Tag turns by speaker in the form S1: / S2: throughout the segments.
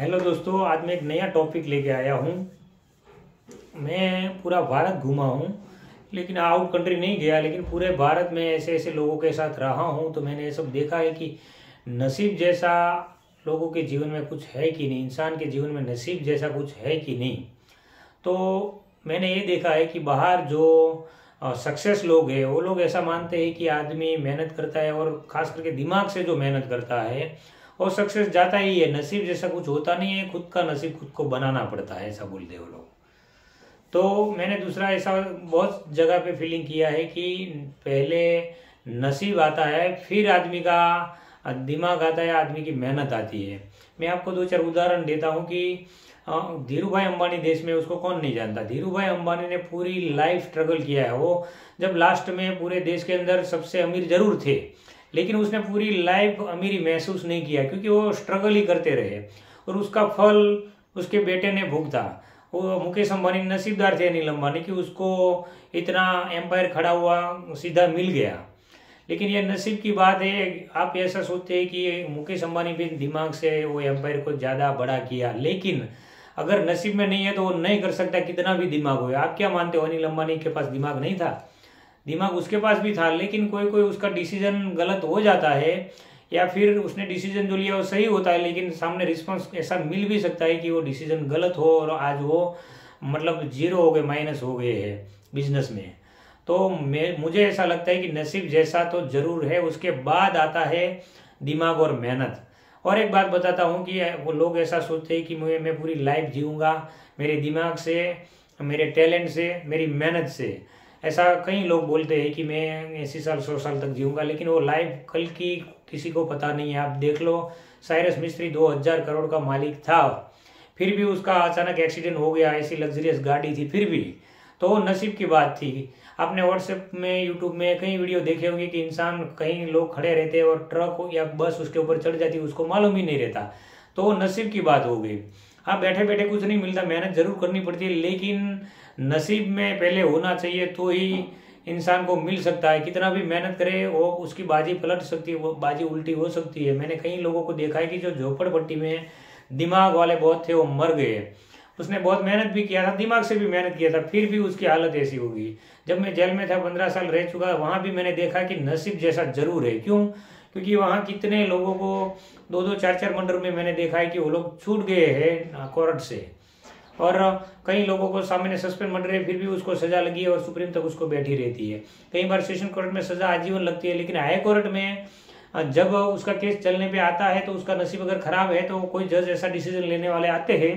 S1: Hello दोस्तों, आज मैं एक नया टॉपिक लेके आया हूँ। मैं पूरा भारत घूमा हूँ, लेकिन आउट कंट्री नहीं गया, लेकिन पूरे भारत में ऐसे ऐसे लोगों के साथ रहा हूँ तो मैंने ये सब देखा है कि नसीब जैसा लोगों के जीवन में कुछ है कि नहीं, इंसान के जीवन में नसीब जैसा कुछ है कि नहीं। तो मैंने ये देखा है कि बाहर जो सक्सेस लोग हैं, वो लोग ऐसा मानते हैं कि आदमी मेहनत करता है और खास करके दिमाग से जो मेहनत करता है और सक्सेस जाता ही है, नसीब जैसा कुछ होता नहीं है, खुद का नसीब खुद को बनाना पड़ता है, ऐसा बोलते वो लोग। तो मैंने दूसरा ऐसा बहुत जगह पे फीलिंग किया है कि पहले नसीब आता है, फिर आदमी का दिमाग आता है, आदमी की मेहनत आती है। मैं आपको दो चार उदाहरण देता हूँ कि धीरू भाई अंबानी देश में उसको कौन नहीं जानता? धीरू भाई अंबानी ने पूरी लाइफ स्ट्रगल किया है। वो जब लास्ट में पूरे देश के अंदर सबसे अमीर ज़रूर थे लेकिन उसने पूरी लाइफ अमीरी महसूस नहीं किया, क्योंकि वो स्ट्रगल ही करते रहे। और उसका फल उसके बेटे ने भुगता। वो मुकेश अंबानी नसीबदार थे अनिल अंबानी, कि उसको इतना एम्पायर खड़ा हुआ, सीधा मिल गया। लेकिन ये नसीब की बात है, आप ऐसा सोचते हैं कि मुकेश अंबानी भी दिमाग से वो एम्पायर को ज़्यादा बड़ा किया। लेकिन अगर नसीब में नहीं है तो वो नहीं कर सकता, कितना भी दिमाग हो। आप क्या मानते हो, अनिल अंबानी के पास दिमाग नहीं था? दिमाग उसके पास भी था, लेकिन कोई कोई उसका डिसीज़न गलत हो जाता है, या फिर उसने डिसीज़न जो लिया वो सही होता है, लेकिन सामने रिस्पॉन्स ऐसा मिल भी सकता है कि वो डिसीज़न गलत हो और आज वो मतलब ज़ीरो हो गए माइनस हो गए है बिज़नेस में। तो मुझे ऐसा लगता है कि नसीब जैसा तो ज़रूर है, उसके बाद आता है दिमाग और मेहनत। और एक बात बताता हूँ कि वो लोग ऐसा सोचते हैं कि मुझे मैं पूरी लाइफ जीऊँगा, मेरे दिमाग से, मेरे टैलेंट से, मेरी मेहनत से। ऐसा कई लोग बोलते हैं कि मैं ऐसी साल सौ साल तक जीऊँगा, लेकिन वो लाइफ कल की किसी को पता नहीं है। आप देख लो साइरस मिस्त्री दो हज़ार करोड़ का मालिक था। फिर भी उसका अचानक एक्सीडेंट हो गया, ऐसी लग्जरियस गाड़ी थी, फिर भी। तो नसीब की बात थी। आपने व्हाट्सएप में यूट्यूब में कई वीडियो देखे होंगे कि इंसान कहीं लोग खड़े रहते और ट्रक या बस उसके ऊपर चढ़ जाती उसको मालूम ही नहीं रहता। तो नसीब की बात हो गई। हाँ बैठे बैठे कुछ नहीं मिलता, मेहनत ज़रूर करनी पड़ती है, लेकिन नसीब में पहले होना चाहिए तो ही इंसान को मिल सकता है। कितना भी मेहनत करे, वो उसकी बाजी पलट सकती है, वो बाजी उल्टी हो सकती है। मैंने कई लोगों को देखा है कि जो झोपड़पट्टी में दिमाग वाले बहुत थे, वो मर गए। उसने बहुत मेहनत भी किया था, दिमाग से भी मेहनत किया था, फिर भी उसकी हालत ऐसी होगी। जब मैं जेल में था, पंद्रह साल रह चुका, वहाँ भी मैंने देखा कि नसीब जैसा ज़रूर है। क्यों? क्योंकि वहाँ कितने लोगों को दो दो चार चार मंडर में मैंने देखा है कि वो लोग छूट गए हैं कोर्ट से। और कई लोगों को सामने सस्पेंड मर्डर है, फिर भी उसको सजा लगी है और सुप्रीम तक उसको बैठी रहती है। कई बार सेशन कोर्ट में सजा आजीवन लगती है, लेकिन हाई कोर्ट में जब उसका केस चलने पे आता है तो उसका नसीब अगर खराब है तो कोई जज ऐसा डिसीज़न लेने वाले आते हैं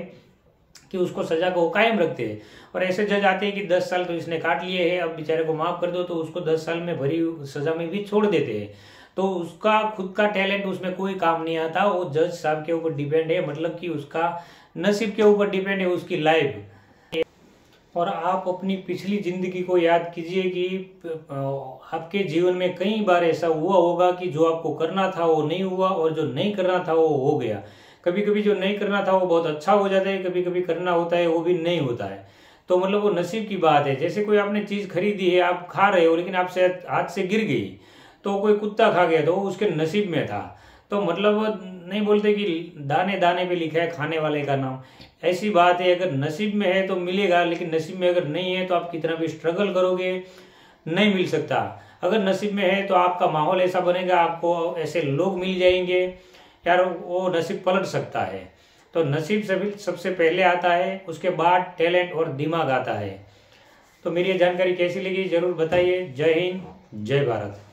S1: कि उसको सजा को कायम रखते हैं। और ऐसे जज आते हैं कि दस साल तो इसने काट लिए हैं, अब बेचारे को माफ़ कर दो तो उसको दस साल में भरी सजा में भी छोड़ देते हैं। तो उसका खुद का टैलेंट, उसमें कोई काम नहीं आता। वो जज साहब के ऊपर डिपेंड है मतलब कि उसका नसीब के ऊपर डिपेंड है उसकी लाइफ। और आप अपनी पिछली ज़िंदगी को याद कीजिए कि आपके जीवन में कई बार ऐसा हुआ होगा कि जो आपको करना था वो नहीं हुआ और जो नहीं करना था वो हो गया। कभी कभी जो नहीं करना था वो बहुत अच्छा हो जाता है कभी कभी करना होता है वो भी नहीं होता है। तो मतलब वो नसीब की बात है। जैसे कोई आपने चीज़ खरीदी है, आप खा रहे हो, लेकिन आपसे हाथ से गिर गई। तो कोई कुत्ता खा गया तो उसके नसीब में था। तो मतलब नहीं बोलते कि दाने दाने पे लिखा है, खाने वाले का नाम। ऐसी बात है, अगर नसीब में है तो मिलेगा, लेकिन नसीब में अगर नहीं है तो आप कितना भी स्ट्रगल करोगे, नहीं मिल सकता। अगर नसीब में है तो आपका माहौल ऐसा बनेगा, आपको ऐसे लोग मिल जाएँगे। यार, वो नसीब पलट सकता है। तो नसीब सभी सबसे पहले आता है, उसके बाद टैलेंट और दिमाग आता है। तो मेरी ये जानकारी कैसी लगी, ज़रूर बताइए। जय हिंद, जय भारत।